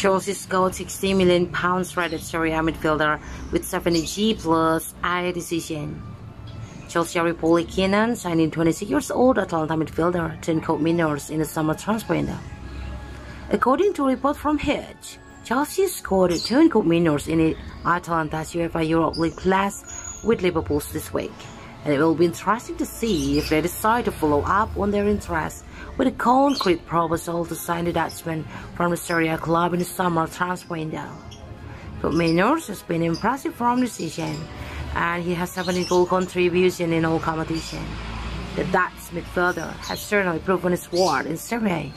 Chelsea scored 60 million pounds rated Serie A midfielder with 70G plus I decision. Chelsea Repoli Keenan signing 26 years old Atalanta midfielder Teun Koopmeiners in the summer transfer window. According to a report from Hedge, Chelsea scored Teun Koopmeiners in Atalanta's UEFA Europe League class with Liverpool this week and it will be interesting to see if they decide to follow up on their interest with a concrete proposal to sign the Dutchman from the Serie club in the summer transfer window. But Miners has been impressive from the season, and he has 70 goal contribution in all competition. The Dutch midfielder has certainly proven his worth in Serie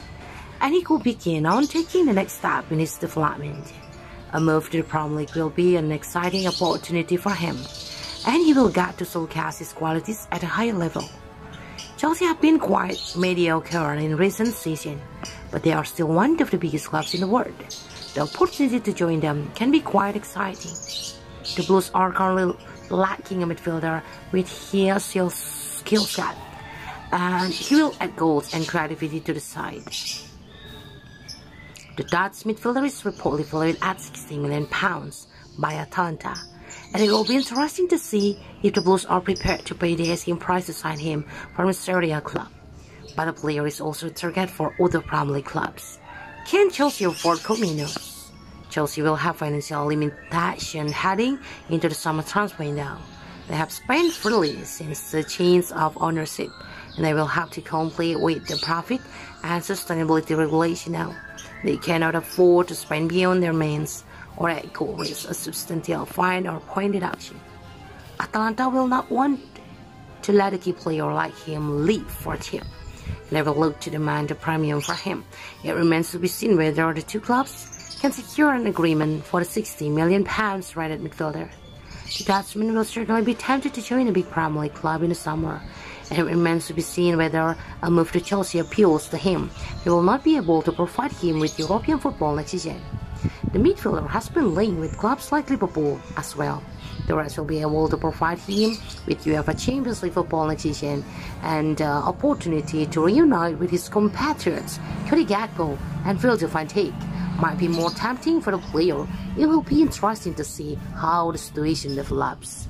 and he could be keen on taking the next step in his development. A move to the Premier League will be an exciting opportunity for him and he will get to showcase his qualities at a higher level. Chelsea have been quite mediocre in recent seasons, but they are still one of the biggest clubs in the world. The opportunity to join them can be quite exciting. The Blues are currently lacking a midfielder with his skill set, and he will add goals and creativity to the side. The Dutch midfielder is reportedly valued at 60 million pounds by Atalanta and it will be interesting to see if the Blues are prepared to pay the asking price to sign him from a club. But the player is also a target for other Premier League clubs. Can Chelsea afford Koopmeiners? Chelsea will have financial limitation heading into the summer transfer window. They have spent freely since the change of ownership, and they will have to comply with the profit and sustainability regulation now. They cannot afford to spend beyond their means or it a substantial fine or point deduction. Atalanta will not want to let a key player like him leave for cheap. Will look to demand a premium for him. It remains to be seen whether the two clubs can secure an agreement for the 60 million pounds rated midfielder. The Dutchman will certainly be tempted to join a big Premier League club in the summer, and it remains to be seen whether a move to Chelsea appeals to him. He will not be able to provide him with European football next season. The midfielder has been linked with clubs like Liverpool as well. The Reds will be able to provide him with UEFA Champions League football next season and uh, opportunity to reunite with his compatriots Cody Gakpo and Virgil van Dijk might be more tempting for the player. It will be interesting to see how the situation develops.